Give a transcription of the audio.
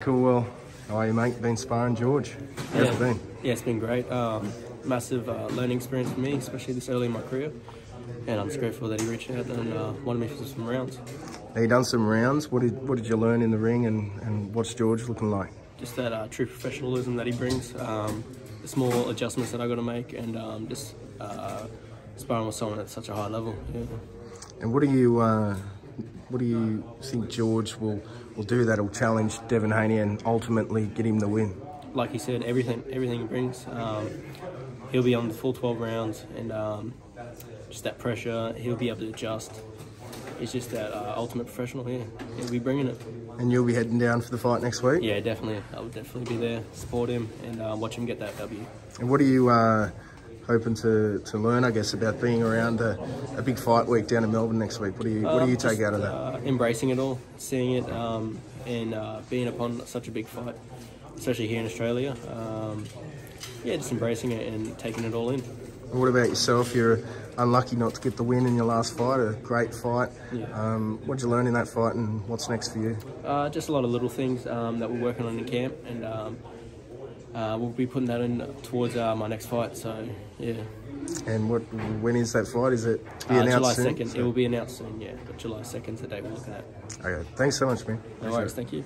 Cool. Well, how are you, mate? Been sparring George. How's yeah. it been? Yeah, it's been great. Um, massive uh, learning experience for me, especially this early in my career. And I'm just grateful that he reached out and uh, wanted me for some rounds. Now, you done some rounds. What did what did you learn in the ring, and, and what's George looking like? Just that uh, true professionalism that he brings, um, the small adjustments that I got to make, and um, just uh, sparring with someone at such a high level. Yeah. And what are you uh, what do you think George will will do that'll challenge Devin Haney and ultimately get him the win? Like he said, everything everything he brings, um, he'll be on the full 12 rounds, and um, just that pressure, he'll be able to adjust. He's just that uh, ultimate professional here. He'll be bringing it. And you'll be heading down for the fight next week. Yeah, definitely. I'll definitely be there, support him, and uh, watch him get that W. And what are you uh, hoping to, to learn, I guess, about being around a, a big fight week down in Melbourne next week? What do you what do you take Just, out of that? Uh, embracing it all, seeing it, um, and uh, being upon such a big fight, especially here in Australia. Um, yeah, just embracing it and taking it all in. And what about yourself? You're unlucky not to get the win in your last fight, a great fight. Yeah. Um, what did you learn in that fight, and what's next for you? Uh, just a lot of little things um, that we're working on in camp, and um, uh, we'll be putting that in towards uh, my next fight. So yeah, And what when is that fight? Is it to be uh, announced July soon? second. It will be announced soon. Yeah, but July second is the date we're looking at. Okay, thanks so much, man. No worries. Thank you.